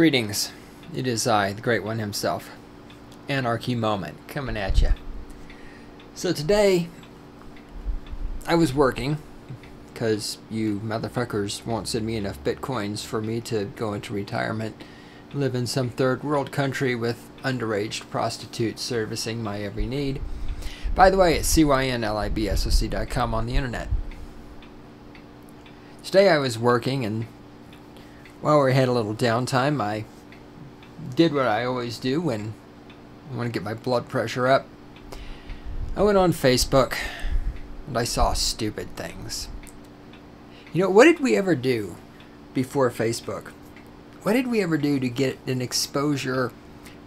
Greetings. It is I, the Great One himself. Anarchy Moment, coming at you. So today, I was working, because you motherfuckers won't send me enough bitcoins for me to go into retirement, live in some third world country with underage prostitutes servicing my every need. By the way, it's cynlibsoc.com on the internet. Today I was working and while we had a little downtime, I did what I always do when I want to get my blood pressure up. I went on Facebook and I saw stupid things. You know, what did we ever do before Facebook? What did we ever do to get an exposure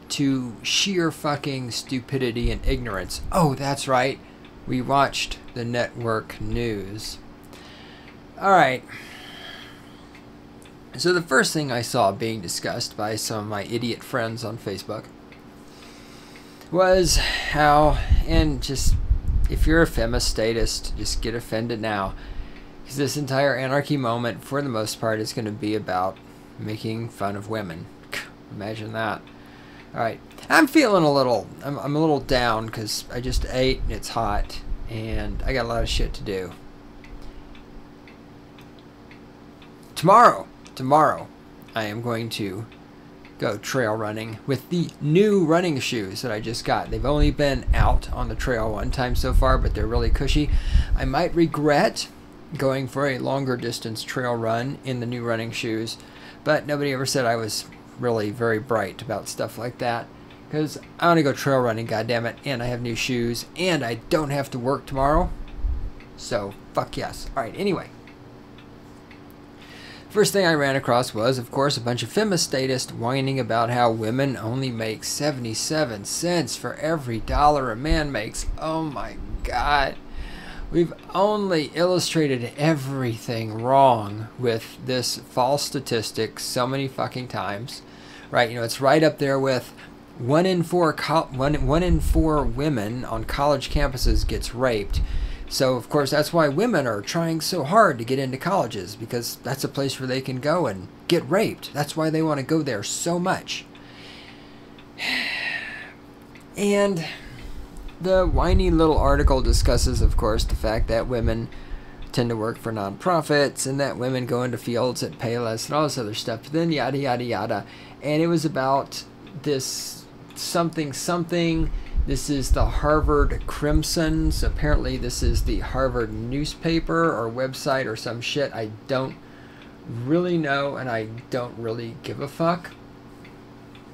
to sheer fucking stupidity and ignorance? Oh, that's right. We watched the network news. Alright. So the first thing I saw being discussed by some of my idiot friends on Facebook was how, and just if you're a feminist just get offended now, because this entire anarchy moment, for the most part, is going to be about making fun of women. Imagine that. All right, I'm feeling a little, I'm, I'm a little down because I just ate and it's hot, and I got a lot of shit to do. Tomorrow, tomorrow I am going to go trail running with the new running shoes that I just got. They've only been out on the trail one time so far, but they're really cushy. I might regret going for a longer distance trail run in the new running shoes, but nobody ever said I was really very bright about stuff like that. Because I want to go trail running, goddammit, and I have new shoes, and I don't have to work tomorrow. So, fuck yes. Alright, anyway. First thing I ran across was, of course, a bunch of feminist statists whining about how women only make 77 cents for every dollar a man makes. Oh my god. We've only illustrated everything wrong with this false statistic so many fucking times. Right, you know, it's right up there with one in four one, one in four women on college campuses gets raped so, of course, that's why women are trying so hard to get into colleges because that's a place where they can go and get raped. That's why they want to go there so much. And the whiny little article discusses, of course, the fact that women tend to work for nonprofits and that women go into fields that pay less and all this other stuff. But then yada yada yada. And it was about this something something this is the Harvard Crimsons. Apparently, this is the Harvard newspaper or website or some shit. I don't really know and I don't really give a fuck.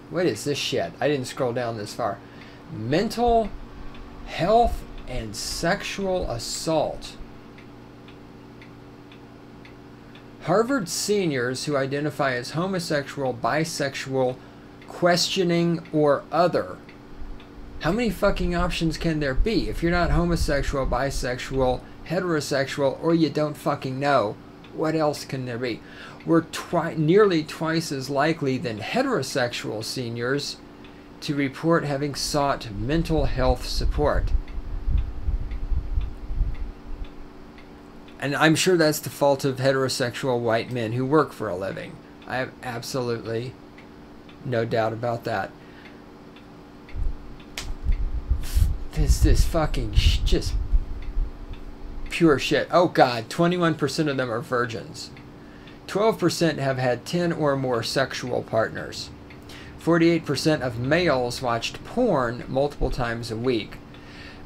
What is this shit? I didn't scroll down this far. Mental health and sexual assault. Harvard seniors who identify as homosexual, bisexual, questioning, or other how many fucking options can there be? If you're not homosexual, bisexual, heterosexual, or you don't fucking know, what else can there be? We're twi- nearly twice as likely than heterosexual seniors to report having sought mental health support. And I'm sure that's the fault of heterosexual white men who work for a living. I have absolutely no doubt about that. This this fucking just pure shit. Oh god, 21% of them are virgins. 12% have had 10 or more sexual partners. 48% of males watched porn multiple times a week.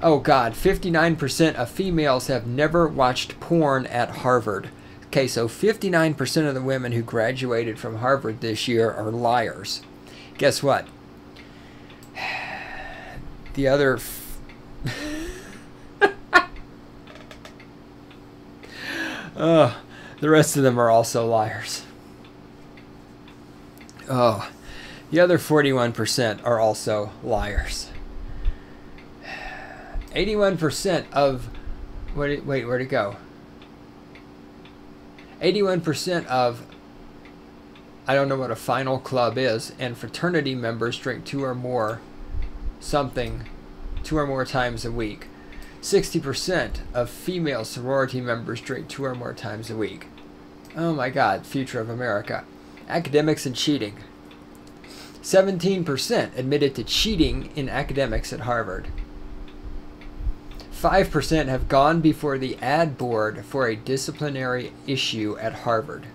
Oh god, 59% of females have never watched porn at Harvard. Okay, so 59% of the women who graduated from Harvard this year are liars. Guess what? The other the rest of them are also liars. Oh, the other 41% are also liars. 81% of. Wait, wait, where'd it go? 81% of. I don't know what a final club is, and fraternity members drink two or more something two or more times a week. 60% of female sorority members drink two or more times a week. Oh my god, future of America. Academics and cheating. 17% admitted to cheating in academics at Harvard. 5% have gone before the ad board for a disciplinary issue at Harvard.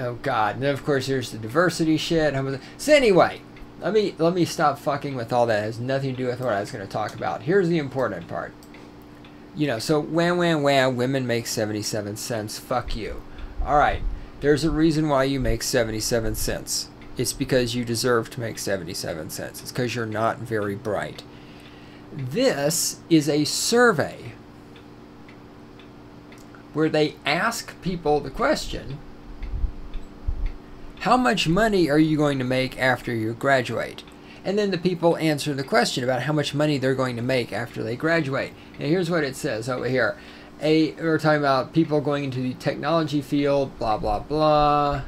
Oh God! And then of course there's the diversity shit. So anyway, let me let me stop fucking with all that. It has nothing to do with what I was going to talk about. Here's the important part. You know, so wham wham wham, women make 77 cents. Fuck you. All right. There's a reason why you make 77 cents. It's because you deserve to make 77 cents. It's because you're not very bright. This is a survey where they ask people the question how much money are you going to make after you graduate? And then the people answer the question about how much money they're going to make after they graduate. And here's what it says over here. A, we're talking about people going into the technology field, blah, blah, blah.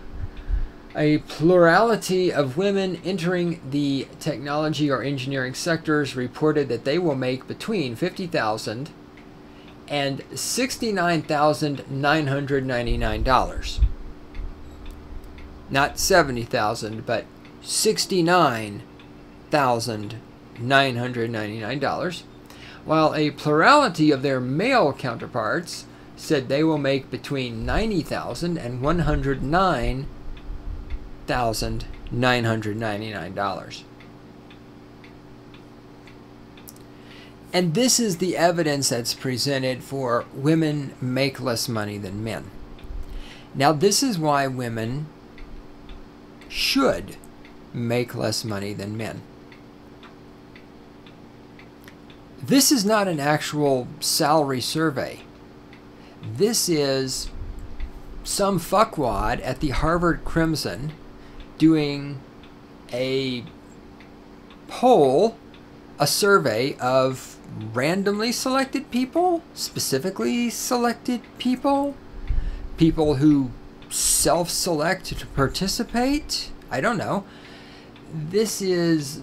A plurality of women entering the technology or engineering sectors reported that they will make between 50,000 and $69,999 not 70,000 but $69,999 while a plurality of their male counterparts said they will make between 90,000 and $109,999 And this is the evidence that's presented for women make less money than men. Now, this is why women should make less money than men. This is not an actual salary survey. This is some fuckwad at the Harvard Crimson doing a poll, a survey of randomly selected people, specifically selected people, people who self select to participate? I don't know. This is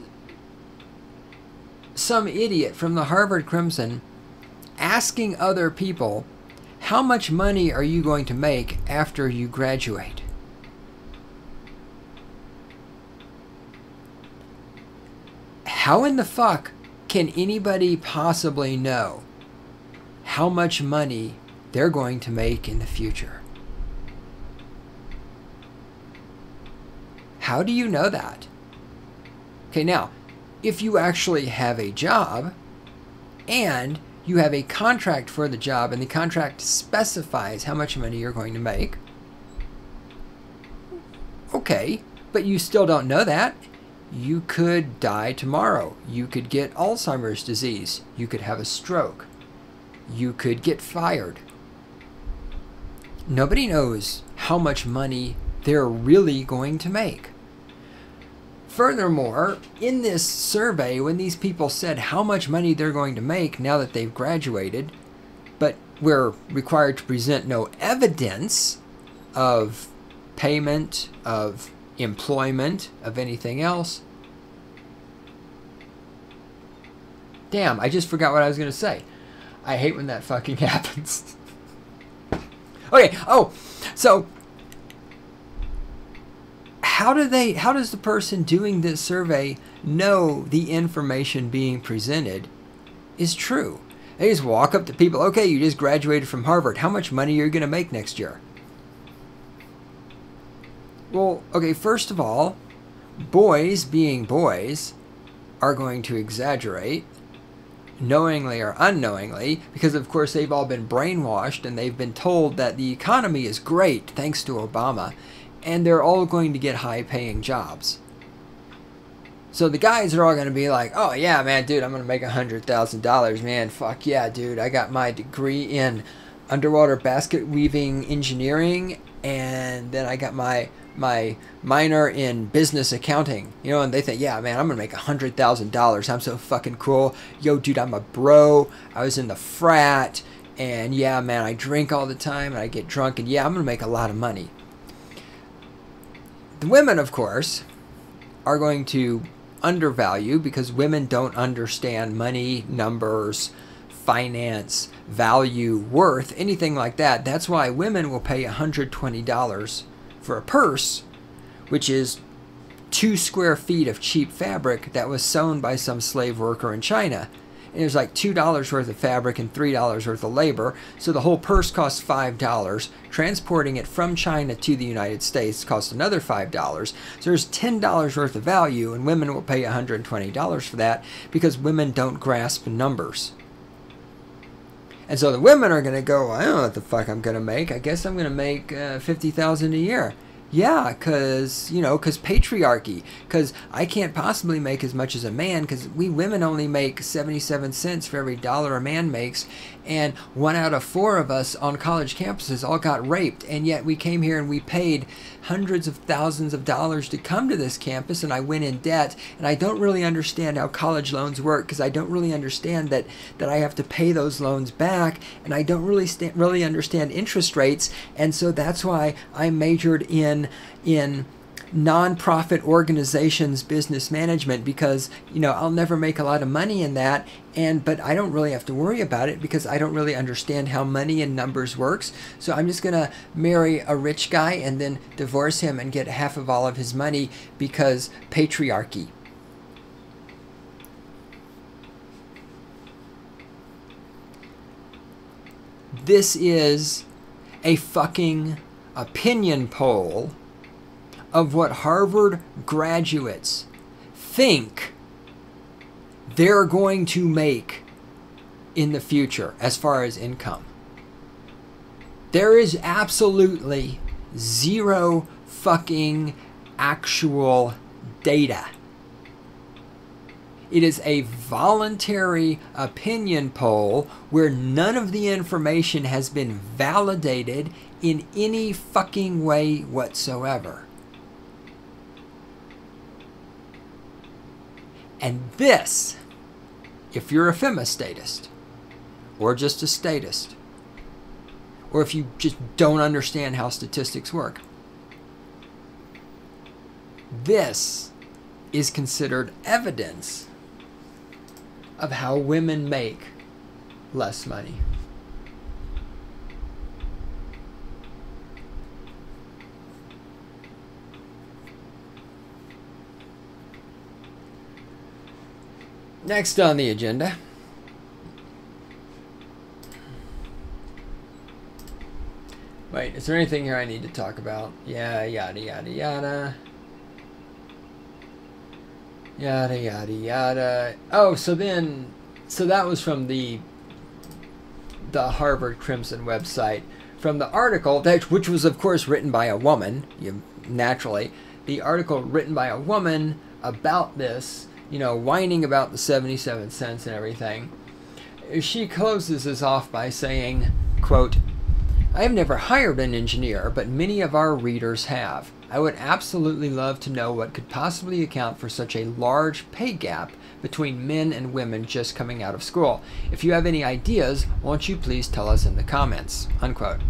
some idiot from the Harvard Crimson asking other people, How much money are you going to make after you graduate? How in the fuck can anybody possibly know how much money they're going to make in the future? How do you know that? Okay, now, if you actually have a job and you have a contract for the job and the contract specifies how much money you're going to make, okay, but you still don't know that. You could die tomorrow. You could get Alzheimer's disease. You could have a stroke. You could get fired. Nobody knows how much money they're really going to make. Furthermore, in this survey, when these people said how much money they're going to make now that they've graduated, but we're required to present no evidence of payment, of employment, of anything else. Damn, I just forgot what I was going to say. I hate when that fucking happens. okay, oh, so how do they how does the person doing this survey know the information being presented is true? They just walk up to people okay you just graduated from harvard. How much money are you going to make next year? Well okay first of all boys being boys are going to exaggerate knowingly or unknowingly because of course they've all been brainwashed and they've been told that the economy is great thanks to obama and they're all going to get high paying jobs. So the guys are all going to be like, oh yeah, man, dude, I'm going to make a hundred thousand dollars, man. Fuck yeah, dude. I got my degree in underwater basket weaving engineering, and then I got my my minor in business accounting. You know, and they think, yeah, man, I'm going to make a hundred thousand dollars. I'm so fucking cool. Yo, dude, I'm a bro. I was in the frat, and yeah, man, I drink all the time, and I get drunk, and yeah, I'm going to make a lot of money. The women, of course, are going to undervalue because women don't understand money, numbers, finance, value, worth, anything like that. That's why women will pay $120 for a purse, which is two square feet of cheap fabric that was sewn by some slave worker in China. And there's like $2 worth of fabric and $3 worth of labor. So the whole purse costs $5. Transporting it from China to the United States costs another $5. So there's $10 worth of value, and women will pay $120 for that because women don't grasp numbers. And so the women are going to go, I don't know what the fuck I'm going to make. I guess I'm going to make uh, 50000 a year. Yeah, because, you know, because patriarchy. Because I can't possibly make as much as a man because we women only make 77 cents for every dollar a man makes. And one out of four of us on college campuses all got raped. And yet we came here and we paid hundreds of thousands of dollars to come to this campus. And I went in debt. And I don't really understand how college loans work because I don't really understand that, that I have to pay those loans back. And I don't really, really understand interest rates. And so that's why I majored in in nonprofit organizations business management because you know I'll never make a lot of money in that and but I don't really have to worry about it because I don't really understand how money and numbers works. So I'm just gonna marry a rich guy and then divorce him and get half of all of his money because patriarchy. This is a fucking opinion poll of what Harvard graduates think they're going to make in the future as far as income. There is absolutely zero fucking actual data. It is a voluntary opinion poll where none of the information has been validated in any fucking way whatsoever. And this, if you're a femistatist, or just a statist, or if you just don't understand how statistics work, this is considered evidence of how women make less money. Next on the agenda. Wait, is there anything here I need to talk about? Yeah, yada, yada, yada. Yada, yada, yada. Oh, so then, so that was from the the Harvard Crimson website. From the article, that, which was, of course, written by a woman, you, naturally, the article written by a woman about this you know, whining about the 77 cents and everything, she closes this off by saying, quote, I have never hired an engineer, but many of our readers have. I would absolutely love to know what could possibly account for such a large pay gap between men and women just coming out of school. If you have any ideas, won't you please tell us in the comments? Unquote.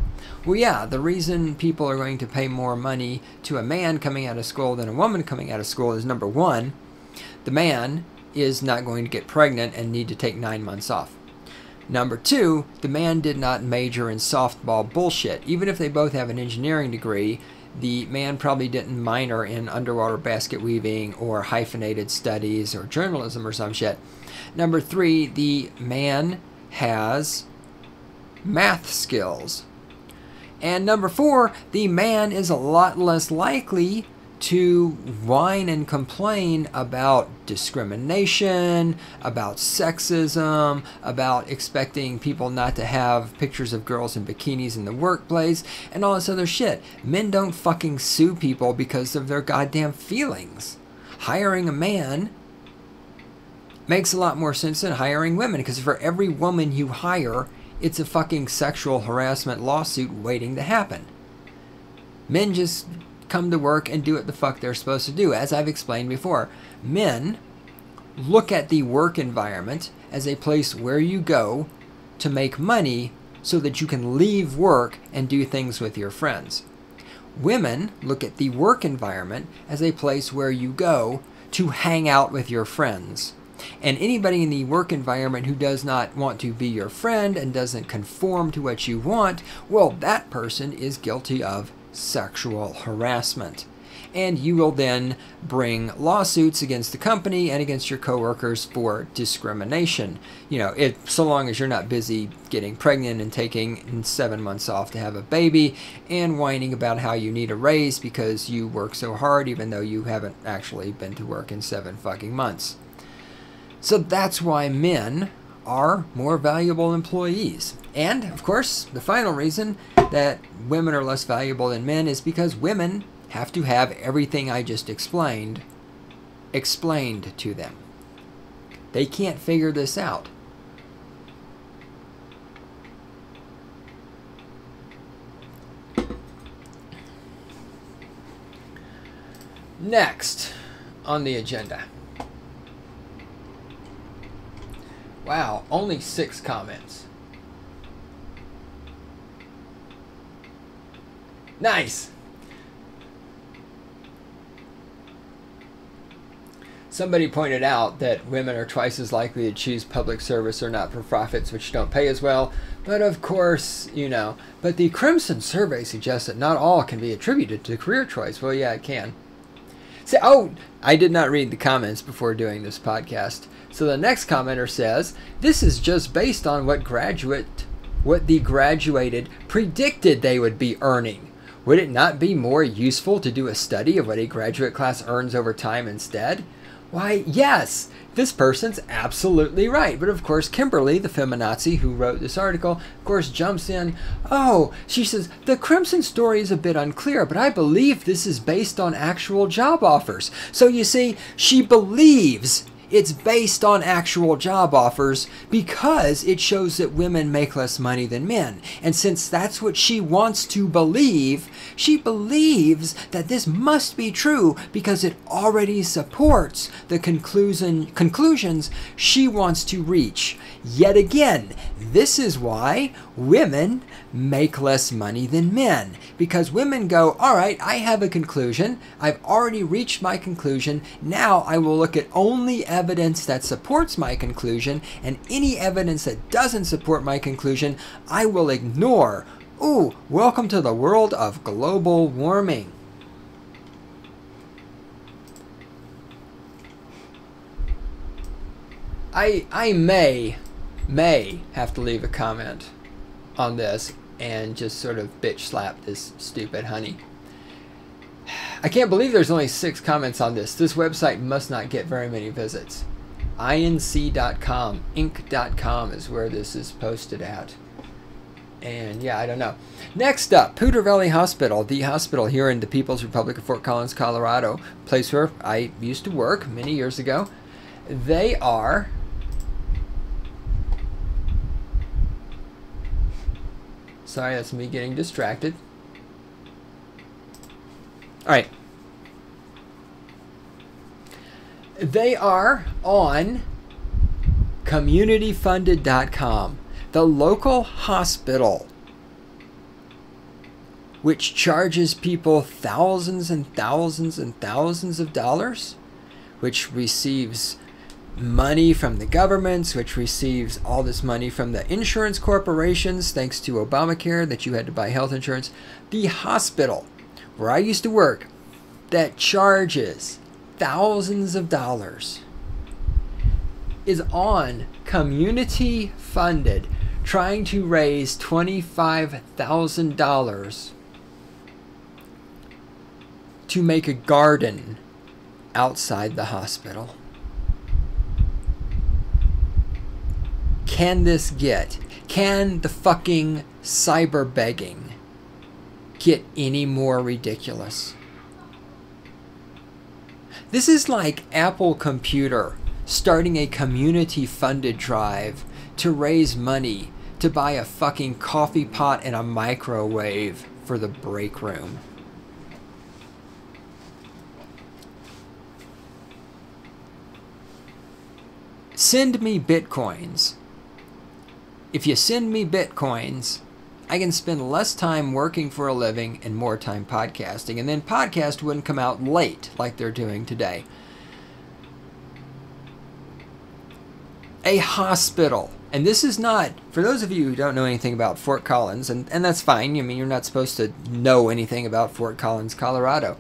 Well, yeah, the reason people are going to pay more money to a man coming out of school than a woman coming out of school is number one, the man is not going to get pregnant and need to take nine months off. Number two, the man did not major in softball bullshit. Even if they both have an engineering degree, the man probably didn't minor in underwater basket weaving or hyphenated studies or journalism or some shit. Number three, the man has math skills. And number four, the man is a lot less likely to whine and complain about discrimination, about sexism, about expecting people not to have pictures of girls in bikinis in the workplace, and all this other shit. Men don't fucking sue people because of their goddamn feelings. Hiring a man makes a lot more sense than hiring women because for every woman you hire, it's a fucking sexual harassment lawsuit waiting to happen. Men just come to work and do what the fuck they're supposed to do. As I've explained before, men look at the work environment as a place where you go to make money so that you can leave work and do things with your friends. Women look at the work environment as a place where you go to hang out with your friends. And anybody in the work environment who does not want to be your friend and doesn't conform to what you want, well, that person is guilty of sexual harassment and you will then bring lawsuits against the company and against your coworkers for discrimination. You know, so long as you're not busy getting pregnant and taking seven months off to have a baby and whining about how you need a raise because you work so hard even though you haven't actually been to work in seven fucking months. So that's why men are more valuable employees. And, of course, the final reason that women are less valuable than men is because women have to have everything I just explained explained to them. They can't figure this out. Next on the agenda. Wow, only six comments. Nice. Somebody pointed out that women are twice as likely to choose public service or not for profits, which don't pay as well. But of course, you know, but the Crimson survey suggests that not all can be attributed to career choice. Well, yeah, it can. So, oh, I did not read the comments before doing this podcast. So the next commenter says, "This is just based on what graduate, what the graduated predicted they would be earning. Would it not be more useful to do a study of what a graduate class earns over time instead?" Why, yes, this person's absolutely right. But of course, Kimberly, the feminazi who wrote this article, of course, jumps in. Oh, she says, the Crimson story is a bit unclear, but I believe this is based on actual job offers. So you see, she believes it's based on actual job offers because it shows that women make less money than men. And since that's what she wants to believe, she believes that this must be true because it already supports the conclusion conclusions she wants to reach. Yet again, this is why women make less money than men because women go, All right, I have a conclusion. I've already reached my conclusion. Now I will look at only evidence that supports my conclusion, and any evidence that doesn't support my conclusion, I will ignore. Ooh, welcome to the world of global warming. I I may may have to leave a comment on this and just sort of bitch slap this stupid honey. I can't believe there's only six comments on this. This website must not get very many visits. inc.com, inc.com is where this is posted at. And yeah, I don't know. Next up, Poudre Valley Hospital, the hospital here in the People's Republic of Fort Collins, Colorado, place where I used to work many years ago. They are Sorry, that's me getting distracted. All right. They are on communityfunded.com, the local hospital which charges people thousands and thousands and thousands of dollars, which receives money from the governments, which receives all this money from the insurance corporations, thanks to Obamacare, that you had to buy health insurance. The hospital, where I used to work, that charges thousands of dollars, is on community funded, trying to raise $25,000 to make a garden outside the hospital. Can this get? Can the fucking cyber begging get any more ridiculous? This is like Apple Computer starting a community funded drive to raise money to buy a fucking coffee pot and a microwave for the break room. Send me bitcoins if you send me bitcoins, I can spend less time working for a living and more time podcasting, and then podcast wouldn't come out late like they're doing today. a hospital. And this is not, for those of you who don't know anything about Fort Collins, and, and that's fine, I mean, you're not supposed to know anything about Fort Collins, Colorado.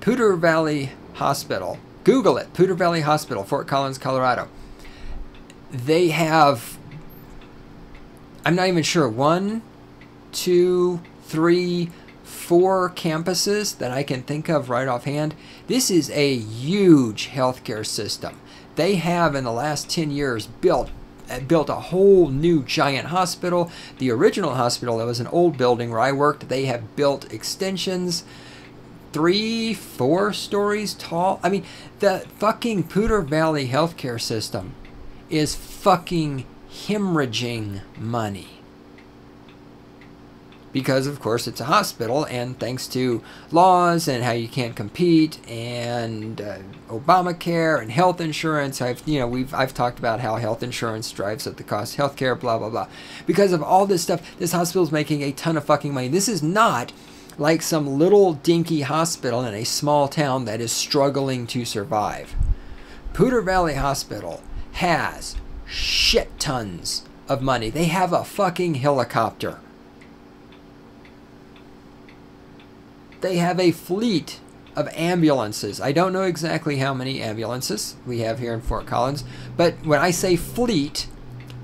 Poudre Valley Hospital. Google it, Poudre Valley Hospital, Fort Collins, Colorado. They have, I'm not even sure, one, two, three, four campuses that I can think of right offhand. This is a huge healthcare system. They have, in the last 10 years, built uh, built a whole new giant hospital. The original hospital, that was an old building where I worked, they have built extensions three, four stories tall. I mean, the fucking Poudre Valley healthcare system is fucking hemorrhaging money. Because of course it's a hospital and thanks to laws and how you can't compete and uh, Obamacare and health insurance I've you know we've I've talked about how health insurance drives up the cost of healthcare blah blah blah. Because of all this stuff this hospital is making a ton of fucking money. This is not like some little dinky hospital in a small town that is struggling to survive. Poudre Valley Hospital has shit tons of money they have a fucking helicopter they have a fleet of ambulances. I don't know exactly how many ambulances we have here in Fort Collins, but when I say fleet,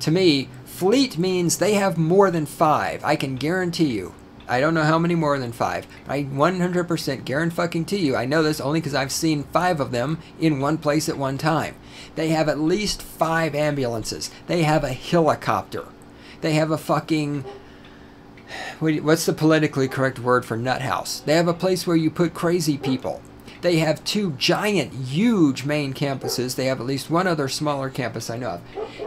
to me, fleet means they have more than five. I can guarantee you. I don't know how many more than five. I 100% guarantee you. I know this only because I've seen five of them in one place at one time. They have at least five ambulances. They have a helicopter. They have a fucking what's the politically correct word for nut house? They have a place where you put crazy people. They have two giant, huge main campuses. They have at least one other smaller campus I know of.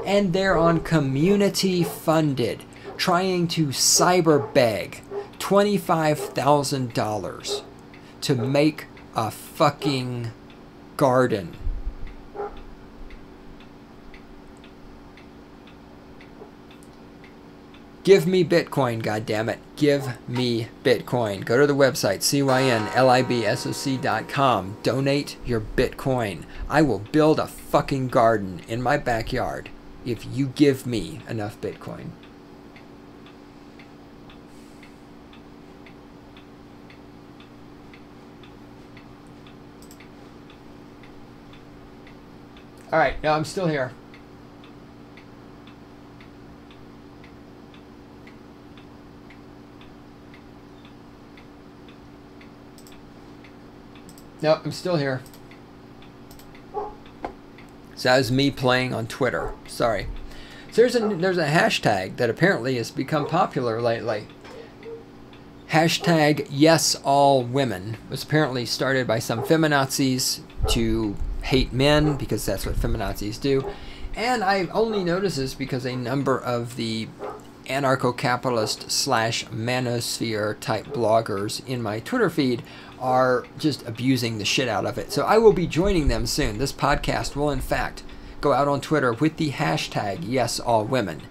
And they're on community funded, trying to cyber beg $25,000 to make a fucking garden Give me Bitcoin, goddammit. Give me Bitcoin. Go to the website, cynlibsoc.com. Donate your Bitcoin. I will build a fucking garden in my backyard if you give me enough Bitcoin. All right, now I'm still here. Nope, I'm still here. So that was me playing on Twitter. Sorry. So there's a there's a hashtag that apparently has become popular lately. Hashtag yes all women was apparently started by some feminazis to hate men because that's what feminazis do. And I only noticed this because a number of the anarcho-capitalist slash manosphere type bloggers in my Twitter feed are just abusing the shit out of it. So I will be joining them soon. This podcast will, in fact, go out on Twitter with the hashtag yes all women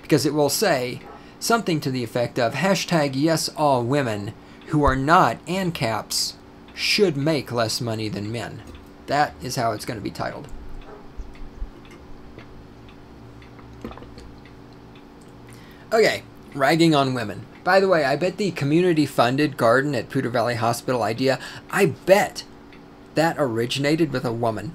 because it will say something to the effect of hashtag yes all women who are not ANCAPs should make less money than men. That is how it's going to be titled. Okay, ragging on women. By the way, I bet the community funded garden at Poudre Valley Hospital idea, I bet that originated with a woman.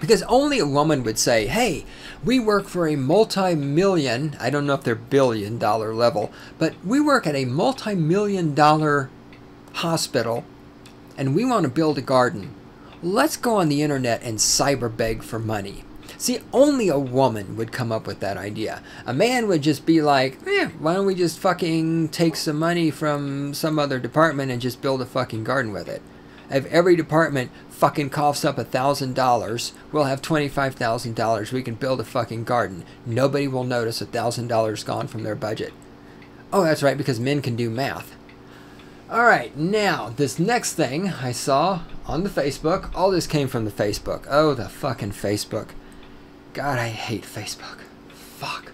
Because only a woman would say, hey, we work for a multi million, I don't know if they're billion dollar level, but we work at a multi million dollar hospital and we want to build a garden. Let's go on the internet and cyber beg for money. See, only a woman would come up with that idea. A man would just be like, eh, why don't we just fucking take some money from some other department and just build a fucking garden with it? If every department fucking coughs up a thousand dollars, we'll have twenty-five thousand dollars. We can build a fucking garden. Nobody will notice a thousand dollars gone from their budget. Oh, that's right, because men can do math. Alright, now, this next thing I saw on the Facebook, all this came from the Facebook. Oh, the fucking Facebook. God, I hate Facebook. Fuck.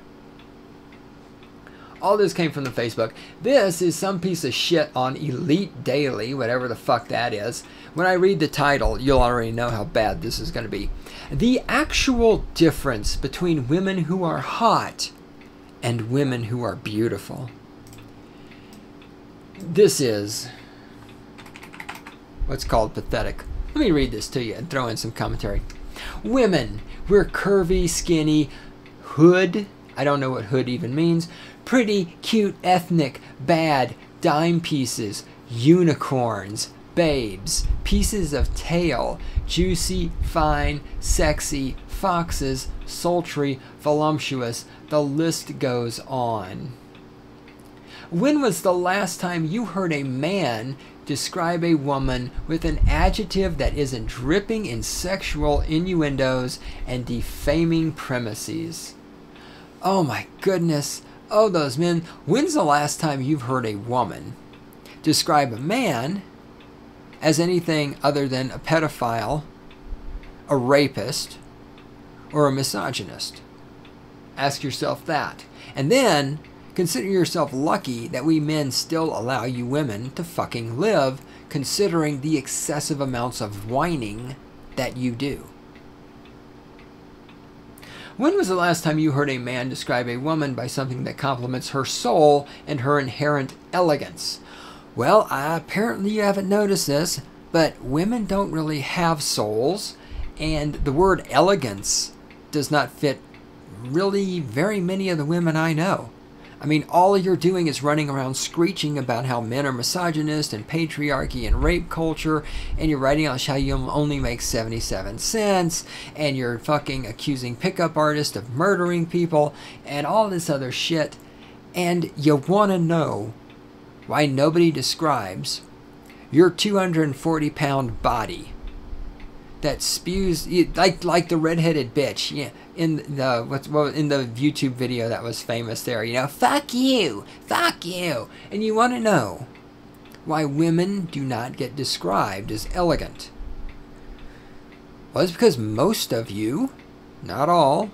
All this came from the Facebook. This is some piece of shit on Elite Daily, whatever the fuck that is. When I read the title, you'll already know how bad this is going to be. The actual difference between women who are hot and women who are beautiful. This is what's called pathetic. Let me read this to you and throw in some commentary. Women, we're curvy, skinny, hood. I don't know what hood even means. Pretty, cute, ethnic, bad, dime pieces, unicorns, babes, pieces of tail, juicy, fine, sexy, foxes, sultry, voluptuous. The list goes on. When was the last time you heard a man describe a woman with an adjective that isn't dripping in sexual innuendos and defaming premises? Oh my goodness. Oh, those men. When's the last time you've heard a woman describe a man as anything other than a pedophile, a rapist, or a misogynist? Ask yourself that. And then Consider yourself lucky that we men still allow you women to fucking live, considering the excessive amounts of whining that you do. When was the last time you heard a man describe a woman by something that complements her soul and her inherent elegance? Well, apparently you haven't noticed this, but women don't really have souls, and the word elegance does not fit really very many of the women I know. I mean, all you're doing is running around screeching about how men are misogynist and patriarchy and rape culture, and you're writing on how you only make 77 cents, and you're fucking accusing pickup artists of murdering people, and all this other shit. And you want to know why nobody describes your 240 pound body that spews like like the redheaded bitch. Yeah, in the what's in the YouTube video that was famous there. You know, fuck you, fuck you, and you want to know why women do not get described as elegant. Well, it's because most of you, not all,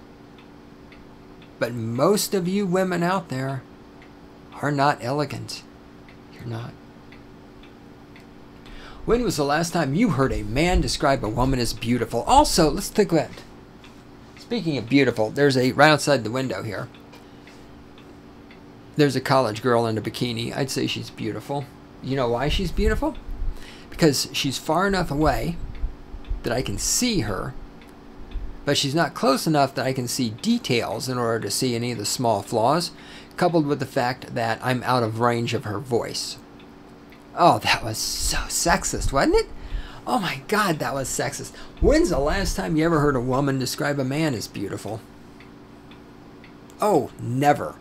but most of you women out there are not elegant. You're not. When was the last time you heard a man describe a woman as beautiful? Also, let's think about Speaking of beautiful, there's a right outside the window here. There's a college girl in a bikini. I'd say she's beautiful. You know why she's beautiful? Because she's far enough away that I can see her, but she's not close enough that I can see details in order to see any of the small flaws, coupled with the fact that I'm out of range of her voice. Oh, that was so sexist, wasn't it? Oh my god, that was sexist. When's the last time you ever heard a woman describe a man as beautiful? Oh, never.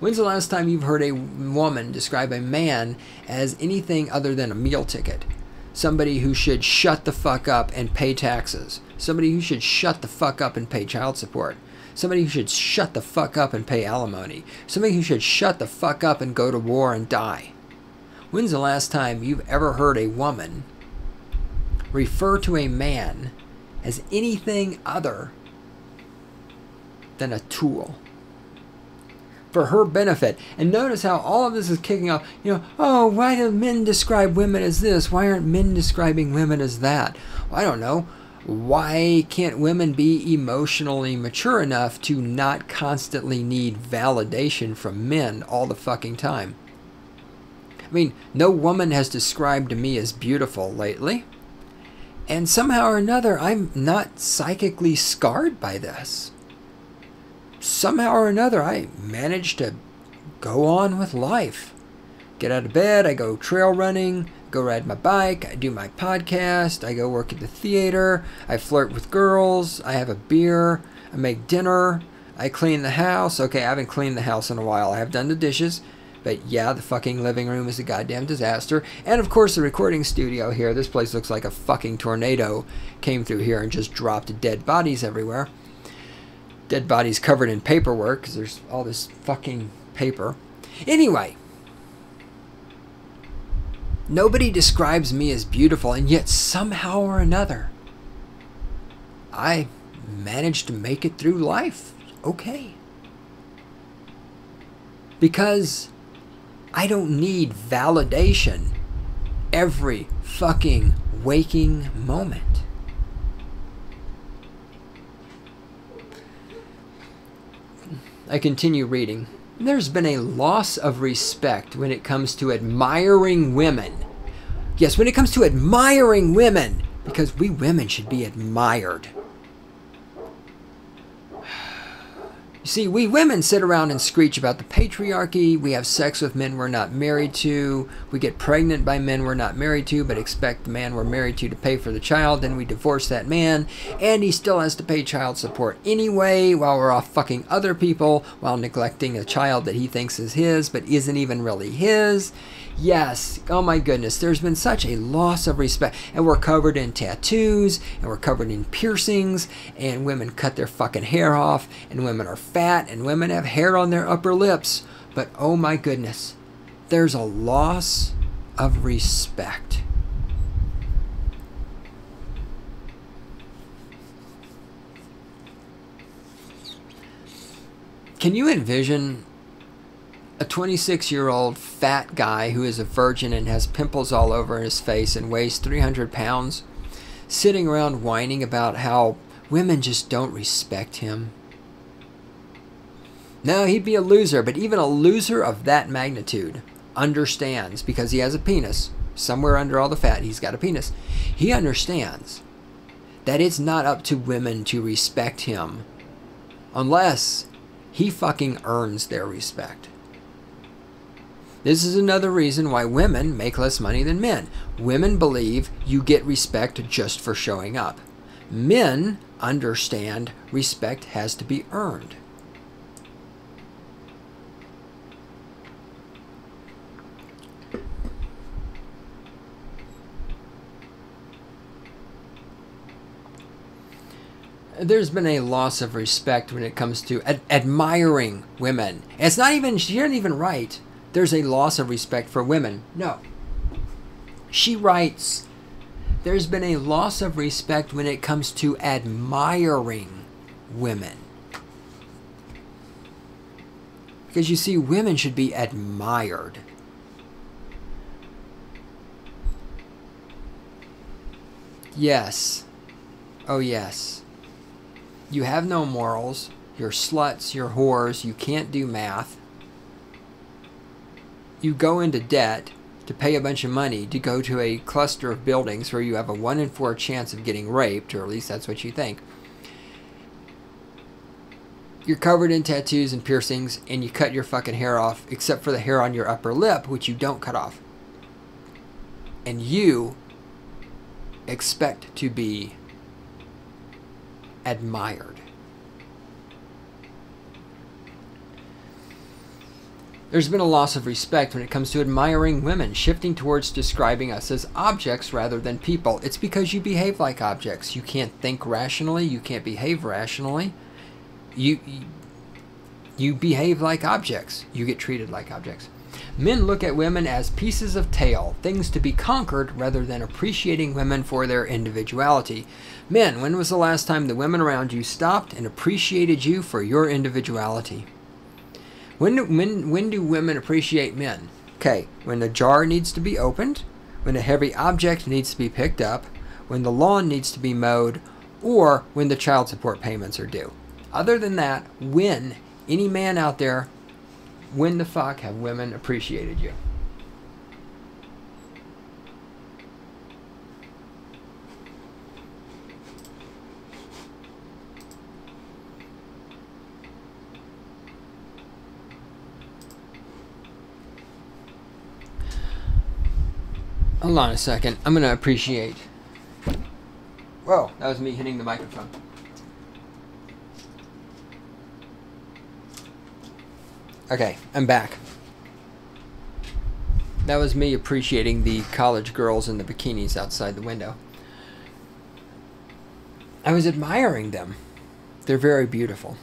When's the last time you've heard a woman describe a man as anything other than a meal ticket? Somebody who should shut the fuck up and pay taxes. Somebody who should shut the fuck up and pay child support. Somebody who should shut the fuck up and pay alimony. Somebody who should shut the fuck up and go to war and die. When's the last time you've ever heard a woman refer to a man as anything other than a tool? For her benefit. And notice how all of this is kicking off. You know, oh, why do men describe women as this? Why aren't men describing women as that? Well, I don't know why can't women be emotionally mature enough to not constantly need validation from men all the fucking time? I mean, no woman has described me as beautiful lately. And somehow or another, I'm not psychically scarred by this. Somehow or another, I manage to go on with life. Get out of bed, I go trail running, go ride my bike, I do my podcast, I go work at the theater, I flirt with girls, I have a beer, I make dinner, I clean the house. Okay, I haven't cleaned the house in a while. I have done the dishes. But yeah, the fucking living room is a goddamn disaster. And of course, the recording studio here. This place looks like a fucking tornado came through here and just dropped dead bodies everywhere. Dead bodies covered in paperwork because there's all this fucking paper. Anyway, nobody describes me as beautiful, and yet somehow or another, I managed to make it through life okay. Because I don't need validation every fucking waking moment. I continue reading. There's been a loss of respect when it comes to admiring women. Yes, when it comes to admiring women, because we women should be admired. See, we women sit around and screech about the patriarchy. We have sex with men we're not married to. We get pregnant by men we're not married to, but expect the man we're married to to pay for the child. Then we divorce that man, and he still has to pay child support anyway while we're off fucking other people while neglecting a child that he thinks is his but isn't even really his. Yes, oh my goodness, there's been such a loss of respect. And we're covered in tattoos, and we're covered in piercings, and women cut their fucking hair off, and women are fat, and women have hair on their upper lips. But oh my goodness, there's a loss of respect. Can you envision a 26 year old fat guy who is a virgin and has pimples all over his face and weighs 300 pounds sitting around whining about how women just don't respect him. No, he'd be a loser, but even a loser of that magnitude understands because he has a penis. Somewhere under all the fat, he's got a penis. He understands that it's not up to women to respect him unless he fucking earns their respect. This is another reason why women make less money than men. Women believe you get respect just for showing up. Men understand respect has to be earned. there's been a loss of respect when it comes to ad- admiring women. It's not even she didn't even write there's a loss of respect for women. No. She writes, there's been a loss of respect when it comes to admiring women. Because you see, women should be admired. Yes. Oh, yes. You have no morals. You're sluts. You're whores. You can't do math you go into debt to pay a bunch of money to go to a cluster of buildings where you have a 1 in 4 chance of getting raped, or at least that's what you think. You're covered in tattoos and piercings, and you cut your fucking hair off, except for the hair on your upper lip, which you don't cut off. And you expect to be admired. There's been a loss of respect when it comes to admiring women, shifting towards describing us as objects rather than people. It's because you behave like objects. You can't think rationally, you can't behave rationally. You you behave like objects. You get treated like objects. Men look at women as pieces of tail, things to be conquered rather than appreciating women for their individuality. Men, when was the last time the women around you stopped and appreciated you for your individuality? When do, when, when do women appreciate men? Okay, when the jar needs to be opened, when a heavy object needs to be picked up, when the lawn needs to be mowed, or when the child support payments are due. Other than that, when any man out there, when the fuck have women appreciated you? Hold on a second. I'm going to appreciate. Whoa, that was me hitting the microphone. Okay, I'm back. That was me appreciating the college girls in the bikinis outside the window. I was admiring them. They're very beautiful.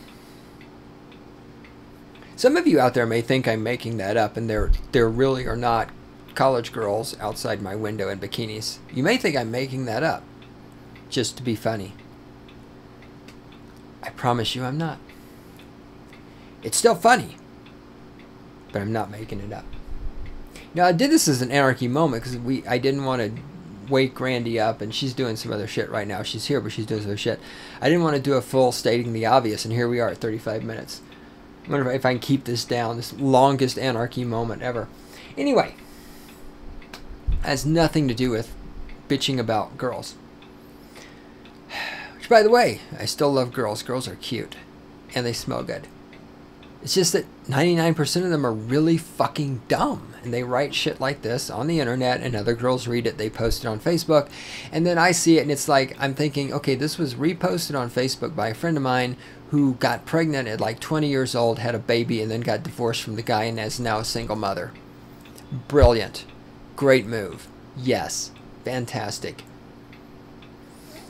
Some of you out there may think I'm making that up, and there there really are not college girls outside my window in bikinis. You may think I'm making that up just to be funny. I promise you I'm not. It's still funny, but I'm not making it up. Now I did this as an anarchy moment because we I didn't want to wake Randy up, and she's doing some other shit right now. She's here, but she's doing some other shit. I didn't want to do a full stating the obvious, and here we are at 35 minutes. I wonder if I can keep this down, this longest anarchy moment ever. Anyway, has nothing to do with bitching about girls. Which, by the way, I still love girls. Girls are cute, and they smell good. It's just that 99% of them are really fucking dumb. And they write shit like this on the internet, and other girls read it. They post it on Facebook. And then I see it, and it's like, I'm thinking, okay, this was reposted on Facebook by a friend of mine who got pregnant at like 20 years old, had a baby, and then got divorced from the guy, and is now a single mother. Brilliant. Great move. Yes. Fantastic.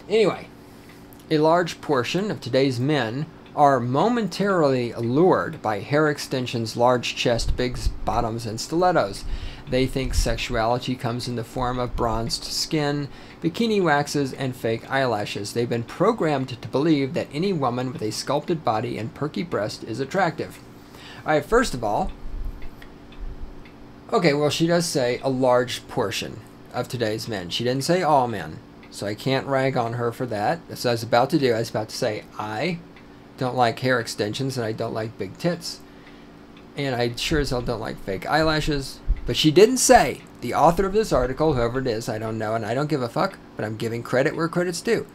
Anyway, a large portion of today's men are momentarily allured by hair extensions, large chest, big bottoms, and stilettos. They think sexuality comes in the form of bronzed skin, bikini waxes, and fake eyelashes. They've been programmed to believe that any woman with a sculpted body and perky breast is attractive. All right, first of all, okay, well, she does say a large portion of today's men. She didn't say all men, so I can't rag on her for that. As I was about to do, I was about to say, I don't like hair extensions and I don't like big tits. And I sure as hell don't like fake eyelashes. But she didn't say, the author of this article, whoever it is, I don't know, and I don't give a fuck, but I'm giving credit where credit's due.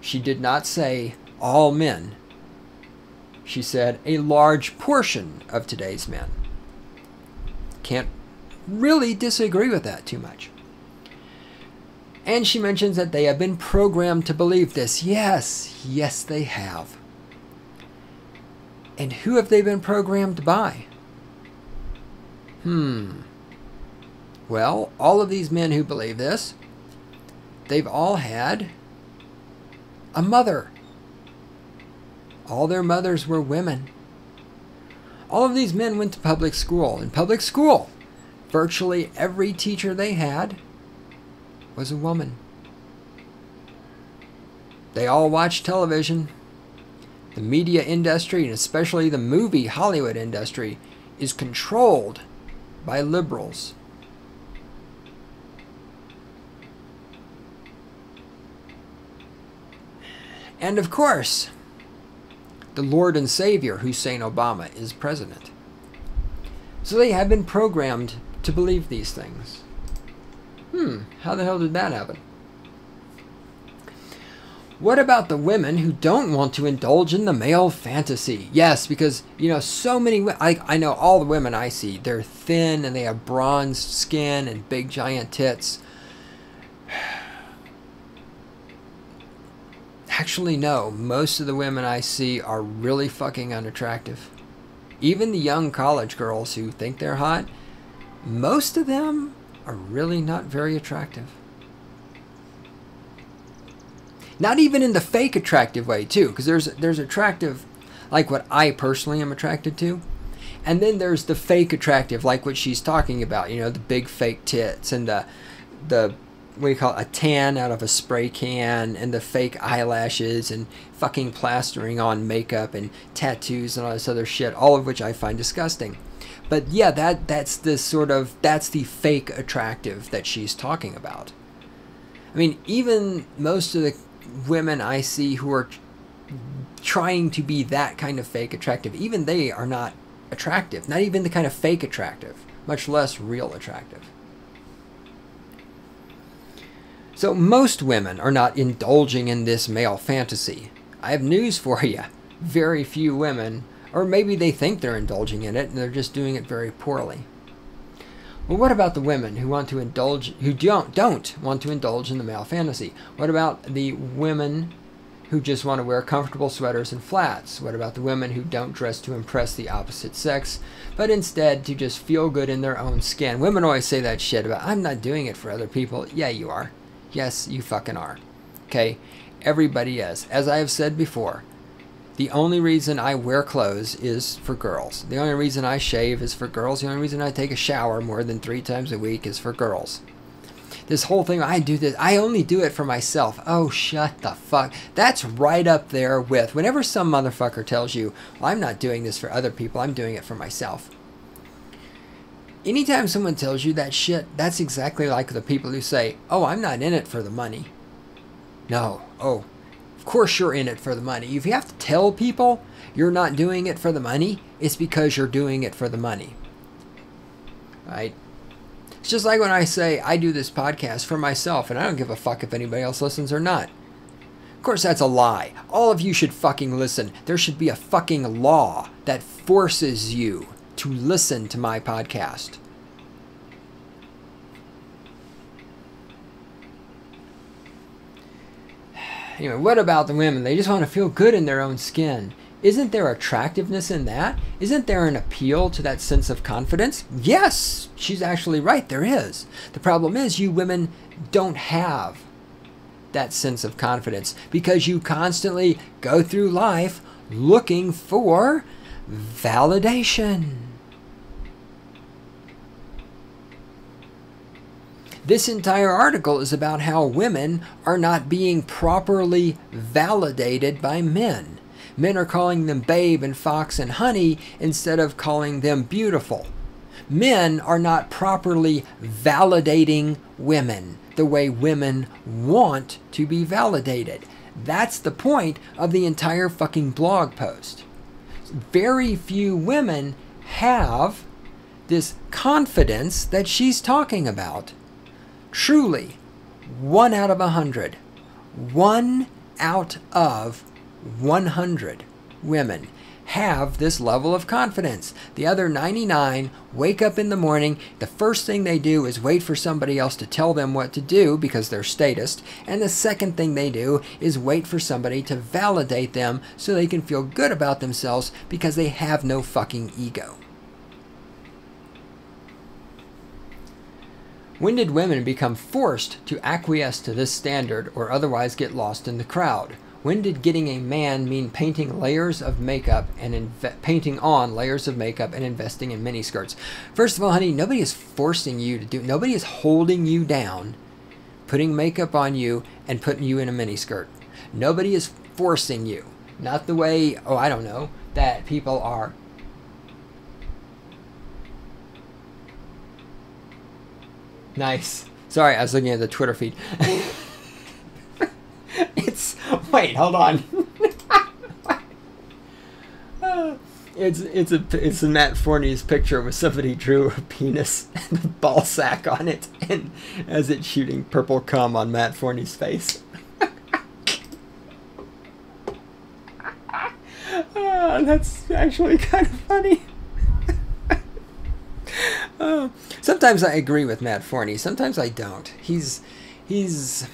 She did not say all men. She said a large portion of today's men. Can't really disagree with that too much. And she mentions that they have been programmed to believe this. Yes, yes, they have. And who have they been programmed by? Hmm. Well, all of these men who believe this, they've all had a mother. All their mothers were women. All of these men went to public school. In public school, virtually every teacher they had was a woman. They all watched television the media industry, and especially the movie Hollywood industry, is controlled by liberals. And of course, the Lord and Savior, Hussein Obama, is president. So they have been programmed to believe these things. Hmm, how the hell did that happen? What about the women who don't want to indulge in the male fantasy? Yes, because, you know, so many, I, I know all the women I see, they're thin and they have bronzed skin and big giant tits. Actually, no, most of the women I see are really fucking unattractive. Even the young college girls who think they're hot, most of them are really not very attractive. Not even in the fake attractive way, too, because there's there's attractive, like what I personally am attracted to, and then there's the fake attractive, like what she's talking about. You know, the big fake tits and the the what do you call it, a tan out of a spray can and the fake eyelashes and fucking plastering on makeup and tattoos and all this other shit, all of which I find disgusting. But yeah, that that's the sort of that's the fake attractive that she's talking about. I mean, even most of the women I see who are trying to be that kind of fake attractive, even they are not attractive. Not even the kind of fake attractive, much less real attractive. So most women are not indulging in this male fantasy. I have news for you. Very few women, or maybe they think they're indulging in it and they're just doing it very poorly. Well, what about the women who want to indulge, who don't don't want to indulge in the male fantasy? What about the women who just want to wear comfortable sweaters and flats? What about the women who don't dress to impress the opposite sex, but instead to just feel good in their own skin? Women always say that shit about, I'm not doing it for other people. Yeah, you are. Yes, you fucking are. Okay? Everybody is. As I have said before, the only reason I wear clothes is for girls. The only reason I shave is for girls. The only reason I take a shower more than three times a week is for girls. This whole thing, I do this, I only do it for myself. Oh, shut the fuck. That's right up there with whenever some motherfucker tells you, well, I'm not doing this for other people, I'm doing it for myself. anytime someone tells you that shit, that's exactly like the people who say, "Oh, I'm not in it for the money." No. Oh, of course you're in it for the money. If you have to tell people you're not doing it for the money, it's because you're doing it for the money. Right? It's just like when I say I do this podcast for myself and I don't give a fuck if anybody else listens or not. Of course, that's a lie. All of you should fucking listen. There should be a fucking law that forces you to listen to my podcast. Anyway, what about the women? They just want to feel good in their own skin. Isn't there attractiveness in that? Isn't there an appeal to that sense of confidence? Yes, she's actually right. There is. The problem is, you women don't have that sense of confidence because you constantly go through life looking for validation. This entire article is about how women are not being properly validated by men. Men are calling them babe and fox and honey instead of calling them beautiful. Men are not properly validating women the way women want to be validated. That's the point of the entire fucking blog post. Very few women have this confidence that she's talking about. Truly, one out of a hundred, one out of 100 women have this level of confidence. The other 99 wake up in the morning. The first thing they do is wait for somebody else to tell them what to do because they're statist. And the second thing they do is wait for somebody to validate them so they can feel good about themselves because they have no fucking ego. When did women become forced to acquiesce to this standard or otherwise get lost in the crowd? When did getting a man mean painting layers of makeup and painting on layers of makeup and investing in miniskirts? First of all, honey, nobody is forcing you to do. Nobody is holding you down, putting makeup on you and putting you in a miniskirt. Nobody is forcing you. Not the way, oh, I don't know, that people are. Nice. Sorry, I was looking at the Twitter feed. it's wait, hold on. it's it's a it's a Matt Forney's picture with somebody drew a penis and a ball sack on it, and as it's shooting purple cum on Matt Forney's face. oh, that's actually kind of funny. uh, sometimes I agree with Matt Forney. Sometimes I don't. He's he's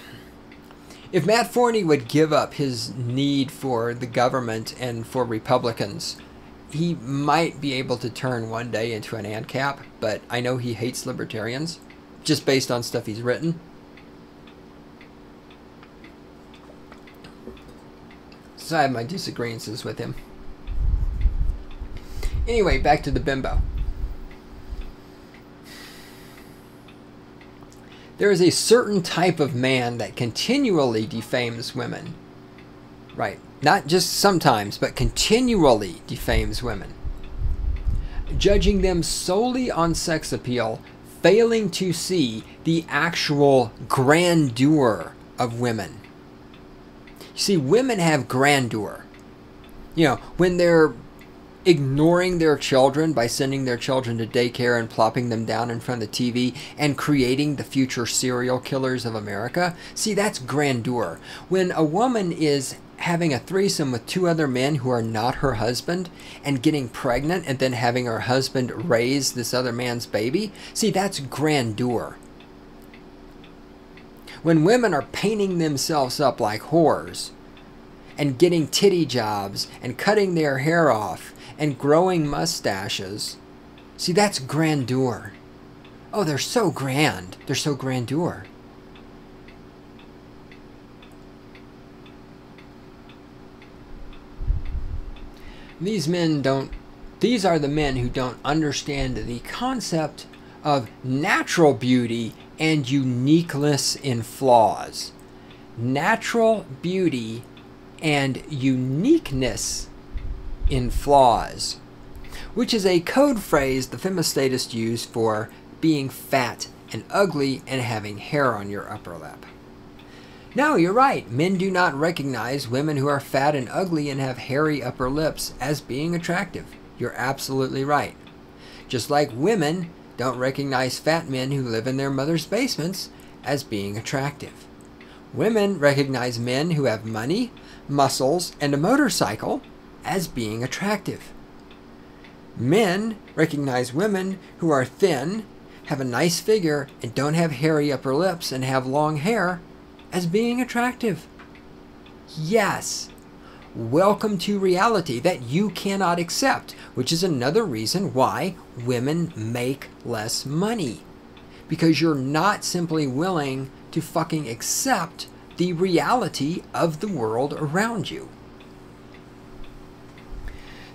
if Matt Forney would give up his need for the government and for Republicans, he might be able to turn one day into an ANCAP, but I know he hates libertarians, just based on stuff he's written. So I have my disagreements with him. Anyway, back to the bimbo. There is a certain type of man that continually defames women. Right. Not just sometimes, but continually defames women. Judging them solely on sex appeal, failing to see the actual grandeur of women. You see, women have grandeur. You know, when they're ignoring their children by sending their children to daycare and plopping them down in front of the TV and creating the future serial killers of America. See, that's grandeur. When a woman is having a threesome with two other men who are not her husband and getting pregnant and then having her husband raise this other man's baby, see, that's grandeur. When women are painting themselves up like whores and getting titty jobs and cutting their hair off and growing mustaches. See, that's grandeur. Oh, they're so grand. They're so grandeur. These men don't, these are the men who don't understand the concept of natural beauty and uniqueness in flaws. Natural beauty and uniqueness in flaws. which is a code phrase the femistatists use for being fat and ugly and having hair on your upper lip. No, you're right. Men do not recognize women who are fat and ugly and have hairy upper lips as being attractive. You're absolutely right. Just like women don't recognize fat men who live in their mother's basements as being attractive. Women recognize men who have money, muscles, and a motorcycle as being attractive. Men recognize women who are thin, have a nice figure, and don't have hairy upper lips and have long hair as being attractive. Yes. Welcome to reality that you cannot accept, which is another reason why women make less money. Because you're not simply willing to fucking accept the reality of the world around you.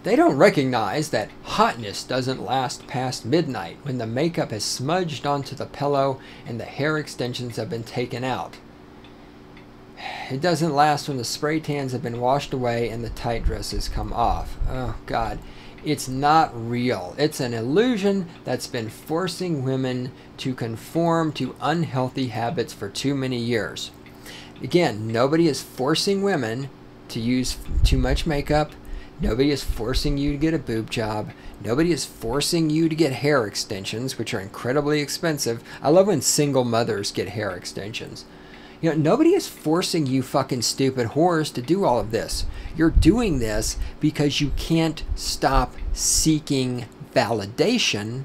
They don't recognize that hotness doesn't last past midnight when the makeup has smudged onto the pillow and the hair extensions have been taken out. It doesn't last when the spray tans have been washed away and the tight dresses come off. Oh, God. It's not real. It's an illusion that's been forcing women to conform to unhealthy habits for too many years. Again, nobody is forcing women to use too much makeup. Nobody is forcing you to get a boob job. Nobody is forcing you to get hair extensions, which are incredibly expensive. I love when single mothers get hair extensions. You know, nobody is forcing you fucking stupid whores to do all of this. You're doing this because you can't stop seeking validation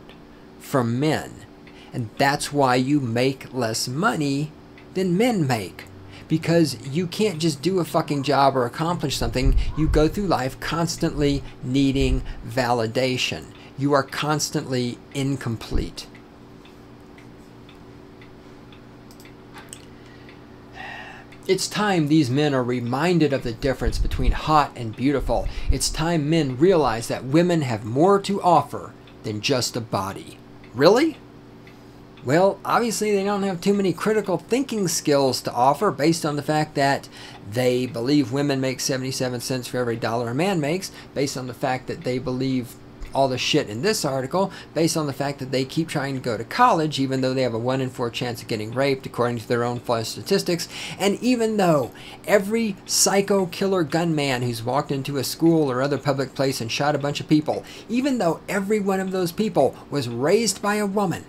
from men. And that's why you make less money than men make. Because you can't just do a fucking job or accomplish something. You go through life constantly needing validation. You are constantly incomplete. It's time these men are reminded of the difference between hot and beautiful. It's time men realize that women have more to offer than just a body. Really? Well, obviously, they don't have too many critical thinking skills to offer based on the fact that they believe women make 77 cents for every dollar a man makes, based on the fact that they believe all the shit in this article based on the fact that they keep trying to go to college even though they have a 1 in 4 chance of getting raped according to their own false statistics. And even though every psycho killer gunman who's walked into a school or other public place and shot a bunch of people even though every one of those people was raised by a woman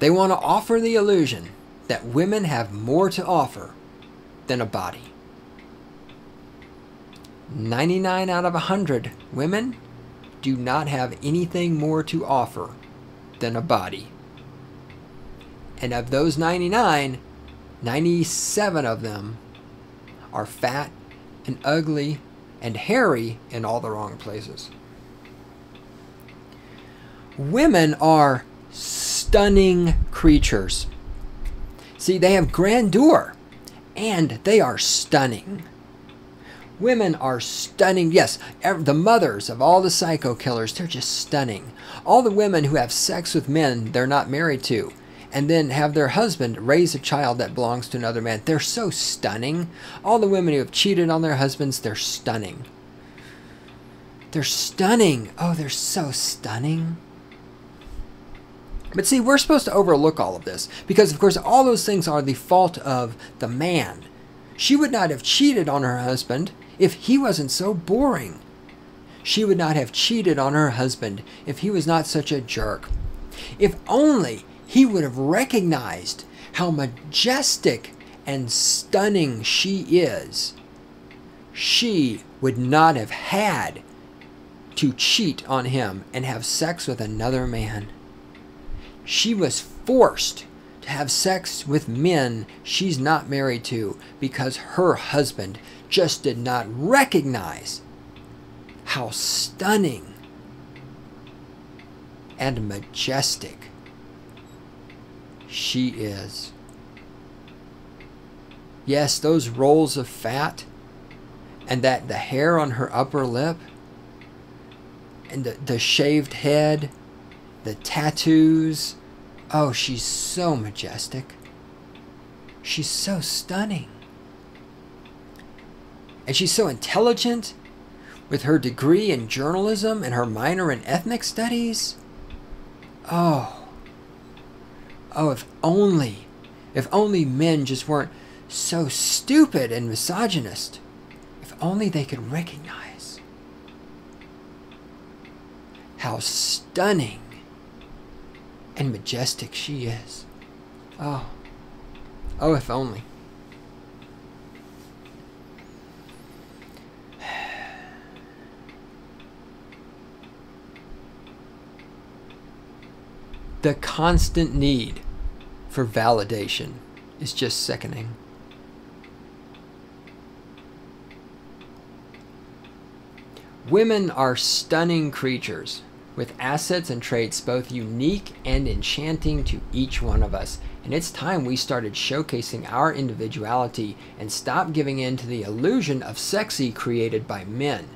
They want to offer the illusion that women have more to offer than a body. 99 out of 100 women do not have anything more to offer than a body. And of those 99, 97 of them are fat and ugly and hairy in all the wrong places. Women are stunning creatures. See, they have grandeur and they are stunning. Women are stunning. Yes, the mothers of all the psycho killers, they're just stunning. All the women who have sex with men they're not married to and then have their husband raise a child that belongs to another man, they're so stunning. All the women who have cheated on their husbands, they're stunning. They're stunning. Oh, they're so stunning. But see, we're supposed to overlook all of this because, of course, all those things are the fault of the man. She would not have cheated on her husband if he wasn't so boring. She would not have cheated on her husband if he was not such a jerk. If only he would have recognized how majestic and stunning she is, she would not have had to cheat on him and have sex with another man. She was forced to have sex with men she's not married to because her husband just did not recognize how stunning and majestic she is. Yes, those rolls of fat and that the hair on her upper lip and the, the shaved head the tattoos. Oh, she's so majestic. she's so stunning. And she's so intelligent with her degree in journalism and her minor in ethnic studies. Oh. Oh, if only, if only men just weren't so stupid and misogynist. If only they could recognize how stunning and majestic she is. Oh. Oh, if only. The constant need for validation is just sickening. Women are stunning creatures with assets and traits both unique and enchanting to each one of us. And it's time we started showcasing our individuality and stop giving in to the illusion of sexy created by men.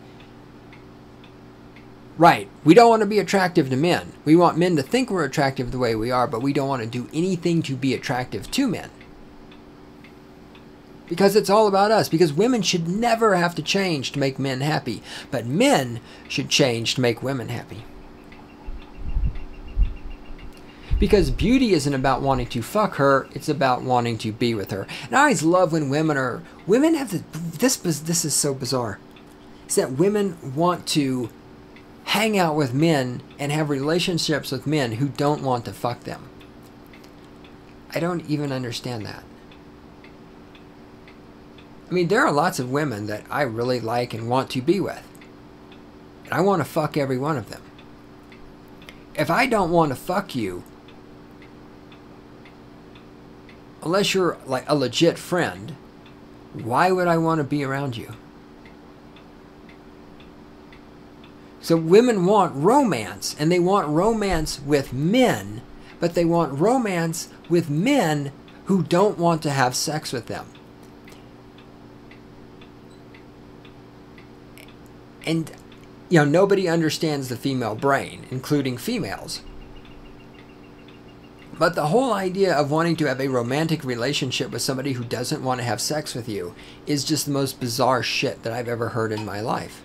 Right. We don't want to be attractive to men. We want men to think we're attractive the way we are, but we don't want to do anything to be attractive to men. Because it's all about us. Because women should never have to change to make men happy. But men should change to make women happy. Because beauty isn't about wanting to fuck her, it's about wanting to be with her. And I always love when women are. Women have this. This, this is so bizarre. Is that women want to hang out with men and have relationships with men who don't want to fuck them. I don't even understand that. I mean, there are lots of women that I really like and want to be with. And I want to fuck every one of them. If I don't want to fuck you, unless you're like a legit friend, why would I want to be around you? So women want romance, and they want romance with men, but they want romance with men who don't want to have sex with them. And, you know, nobody understands the female brain, including females. But the whole idea of wanting to have a romantic relationship with somebody who doesn't want to have sex with you is just the most bizarre shit that I've ever heard in my life.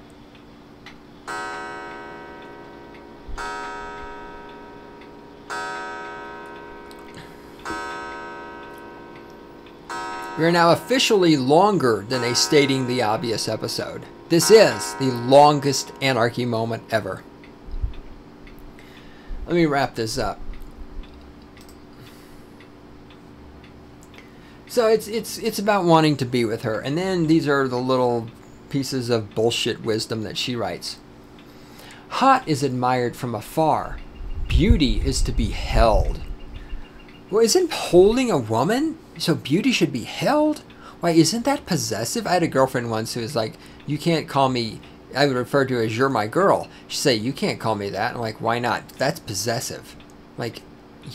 We are now officially longer than a stating the obvious episode. This is the longest anarchy moment ever. Let me wrap this up. So it's it's it's about wanting to be with her, and then these are the little pieces of bullshit wisdom that she writes. Hot is admired from afar. Beauty is to be held. Well, isn't holding a woman so beauty should be held? Why, isn't that possessive? I had a girlfriend once who was like, you can't call me, I would refer to as you're my girl. She'd say, you can't call me that. I'm like, why not? That's possessive. Like,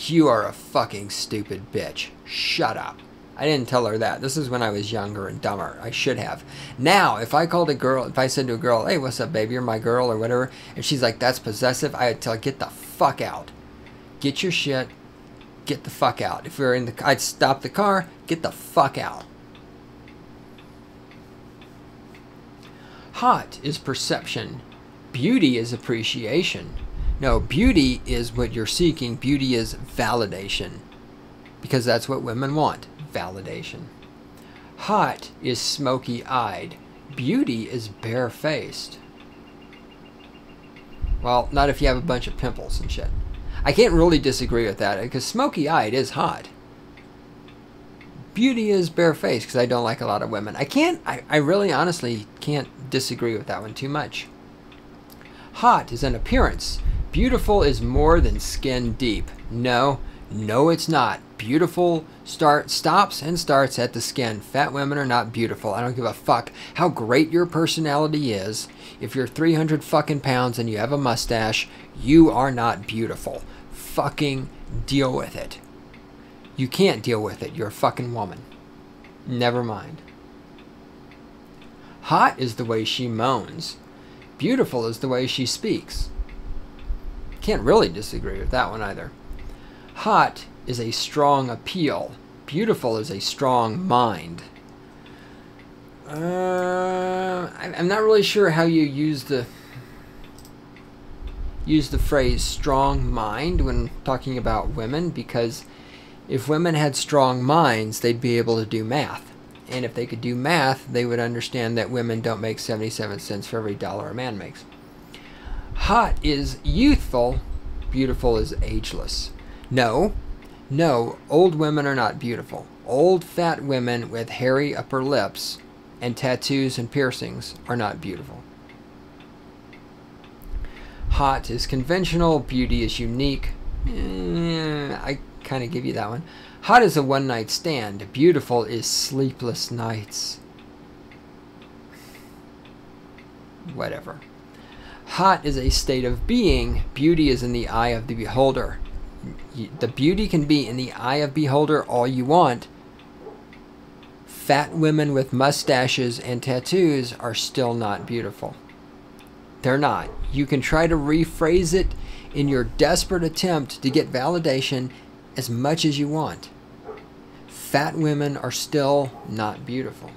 you are a fucking stupid bitch. Shut up. I didn't tell her that. This is when I was younger and dumber. I should have. Now, if I called a girl, if I said to a girl, hey, what's up, baby? You're my girl or whatever, and she's like, that's possessive, I would tell her, get the fuck out. Get your shit get the fuck out. If we are in the, I'd stop the car, get the fuck out. Hot is perception. Beauty is appreciation. No, beauty is what you're seeking. Beauty is validation. Because that's what women want validation. Hot is smoky eyed. Beauty is barefaced. Well, not if you have a bunch of pimples and shit. I can't really disagree with that because smoky eyed is hot. Beauty is barefaced because I don't like a lot of women. I can't, I, I really honestly can't disagree with that one too much. Hot is an appearance. Beautiful is more than skin deep. No, no, it's not. Beautiful start stops and starts at the skin. Fat women are not beautiful. I don't give a fuck how great your personality is. If you're 300 fucking pounds and you have a mustache, you are not beautiful fucking deal with it. You can't deal with it. You're a fucking woman. Never mind. Hot is the way she moans. Beautiful is the way she speaks. Can't really disagree with that one either. Hot is a strong appeal. Beautiful is a strong mind. Uh, I'm not really sure how you use the use the phrase strong mind when talking about women because if women had strong minds, they'd be able to do math. And if they could do math, they would understand that women don't make 77 cents for every dollar a man makes. Hot is youthful, beautiful is ageless. No, no, old women are not beautiful. Old fat women with hairy upper lips and tattoos and piercings are not beautiful. Hot is conventional, beauty is unique. Eh, I kind of give you that one. Hot is a one night stand, beautiful is sleepless nights. Whatever. Hot is a state of being, beauty is in the eye of the beholder. The beauty can be in the eye of beholder all you want. Fat women with mustaches and tattoos are still not beautiful. They're not. You can try to rephrase it in your desperate attempt to get validation as much as you want. Fat women are still not beautiful.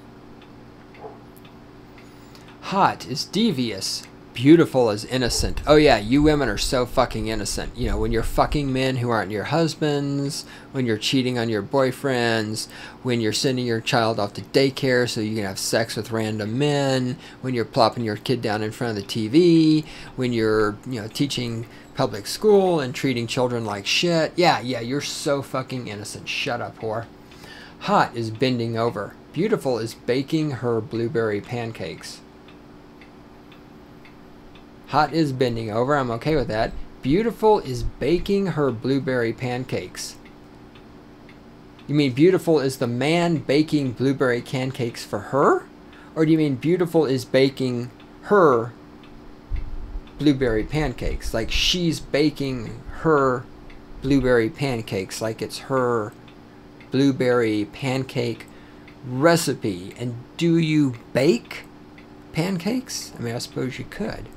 Hot is devious. Beautiful is innocent. Oh yeah, you women are so fucking innocent. You know, when you're fucking men who aren't your husbands, when you're cheating on your boyfriends, when you're sending your child off to daycare so you can have sex with random men, when you're plopping your kid down in front of the TV, when you're, you know, teaching public school and treating children like shit. Yeah, yeah, you're so fucking innocent. Shut up, whore. Hot is bending over. Beautiful is baking her blueberry pancakes. Hot is bending over. I'm okay with that. Beautiful is baking her blueberry pancakes. You mean beautiful is the man baking blueberry pancakes for her? Or do you mean beautiful is baking her blueberry pancakes? Like she's baking her blueberry pancakes like it's her blueberry pancake recipe. And do you bake pancakes? I mean, I suppose you could.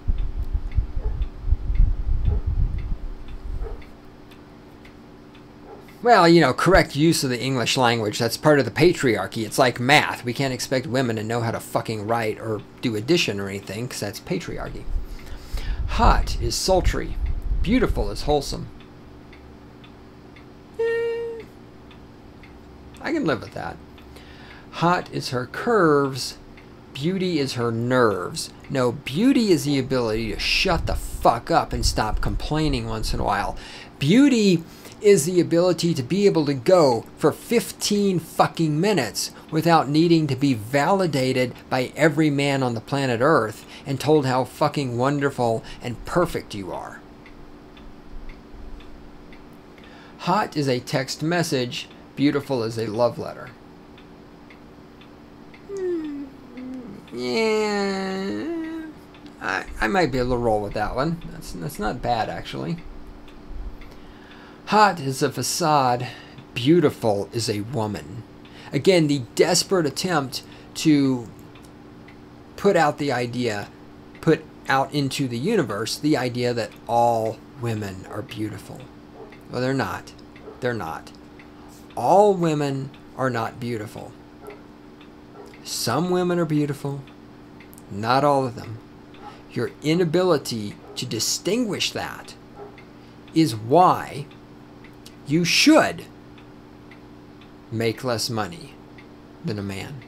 Well, you know, correct use of the English language. That's part of the patriarchy. It's like math. We can't expect women to know how to fucking write or do addition or anything because that's patriarchy. Hot is sultry. Beautiful is wholesome. Eh, I can live with that. Hot is her curves. Beauty is her nerves. No, beauty is the ability to shut the fuck up and stop complaining once in a while. Beauty is the ability to be able to go for 15 fucking minutes without needing to be validated by every man on the planet Earth and told how fucking wonderful and perfect you are. Hot is a text message, beautiful is a love letter. Hmm, yeah, I, I might be able to roll with that one. That's, that's not bad, actually. Hot is a facade, beautiful is a woman. Again, the desperate attempt to put out the idea, put out into the universe the idea that all women are beautiful. Well, they're not. They're not. All women are not beautiful. Some women are beautiful, not all of them. Your inability to distinguish that is why you should make less money than a man.